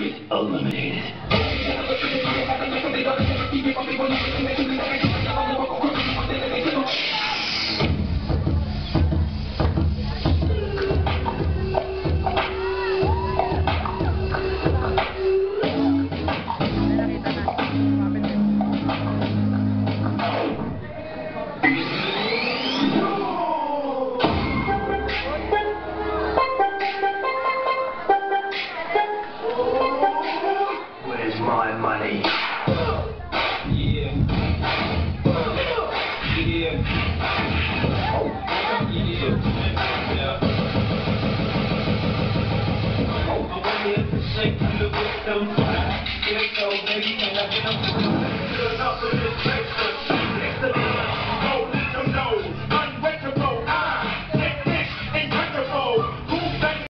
Eliminated. always knew you can let me know.